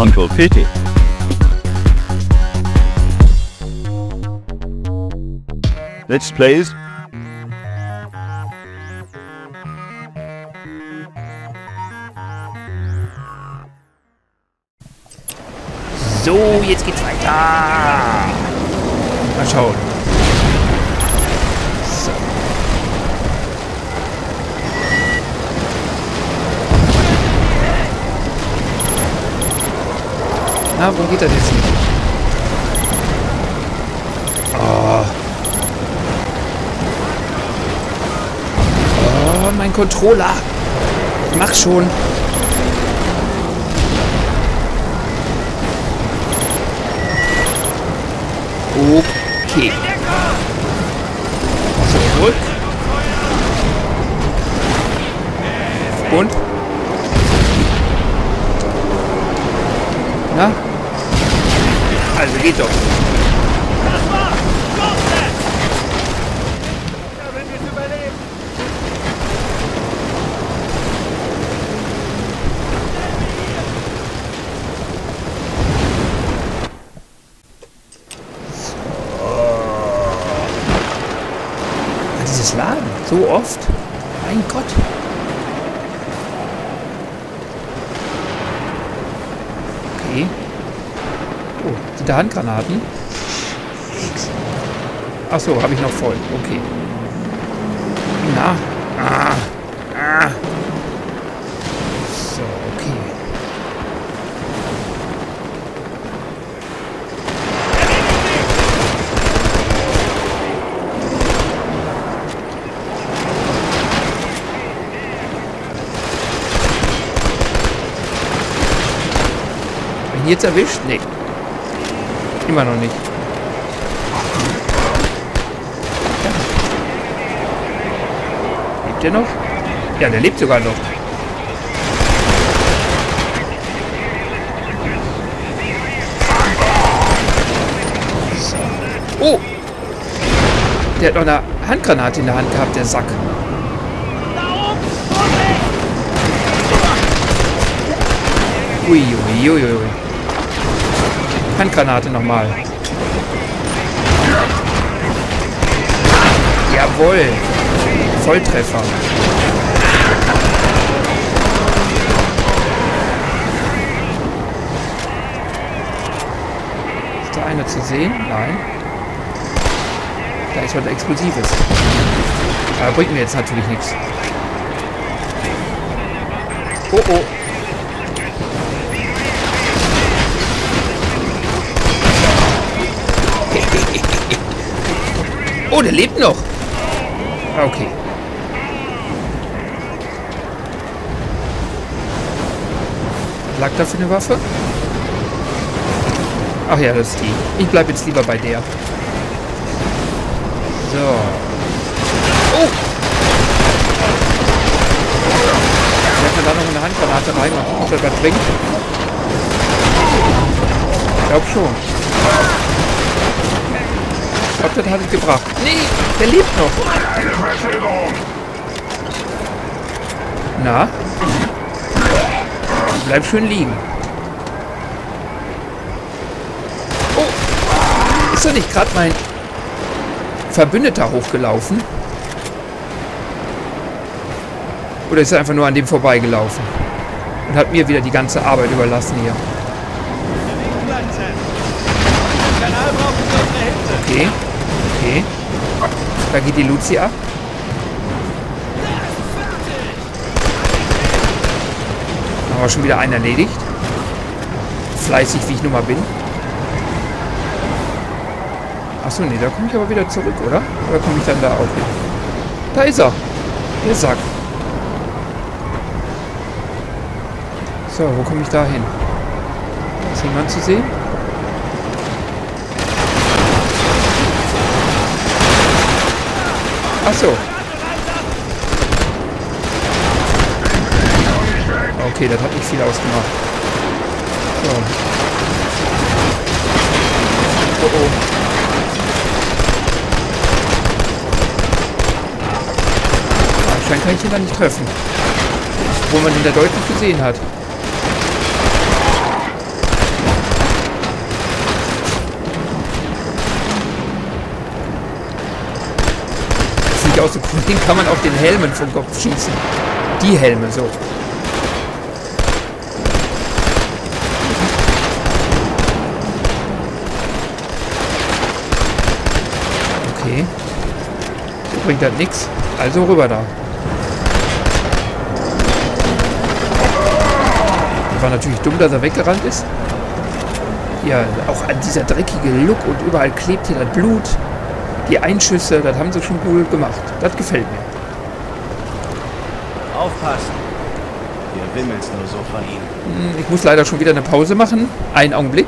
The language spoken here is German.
Uncle Pity. Let's plays. So, jetzt geht's weiter. Mal schauen. Na, wo geht das jetzt hin? Oh. Oh, mein Controller. Mach schon. Okay. Zurück. Und? Na? Also geht doch. So oft. Mein Gott. Okay. Da Handgranaten? Ach so, habe ich noch voll. Okay. Na. Ah. Ah. So, okay. Ihn jetzt erwischt? Nee. Immer noch nicht. Lebt der noch? Ja, der lebt sogar noch. Oh! Der hat noch eine Handgranate in der Hand gehabt, der Sack. Ui, ui, ui, ui. Handgranate nochmal. Jawohl. Volltreffer. Ist da einer zu sehen? Nein. Da ist was Explosives. Aber bringt mir jetzt natürlich nichts. Oh oh. Oh, der lebt noch. Ah, Okay. Lag da für eine Waffe? Ach ja, das ist die. Ich bleib jetzt lieber bei der. So. Oh! Werfen wir da noch eine Handgranate rein und gucken, ob er bringt. Ich glaub schon. Glaube, das hat es gebracht. Nee, der lebt noch. Na? Bleib schön liegen. Oh! Ist doch nicht gerade mein Verbündeter hochgelaufen? Oder ist er einfach nur an dem vorbeigelaufen? Und hat mir wieder die ganze Arbeit überlassen hier. Okay. Okay. Da geht die Luzi ab. Haben wir schon wieder einen erledigt. Fleißig, wie ich nun mal bin. Achso, nee, da komme ich aber wieder zurück, oder? Oder komme ich dann da auch hin? Da ist er. Der Sack. So, wo komme ich da hin? Ist jemand zu sehen? Ach so. Okay, das hat nicht viel ausgemacht. So. Oh oh. Anscheinend kann ich ihn da nicht treffen. Wo man ihn da deutlich gesehen hat. Auch so cool. Den kann man auch den Helmen vom Kopf schießen. Die Helme, so. Okay. So bringt das nichts. Also rüber da. War natürlich dumm, dass er weggerannt ist. Ja, auch an dieser dreckige Look und überall klebt hier das Blut. Die Einschüsse, das haben sie schon cool gemacht. Das gefällt mir. Aufpassen. Hier wimmelt's nur so von ihnen. Hm, Ich muss leider schon wieder eine Pause machen. Einen Augenblick.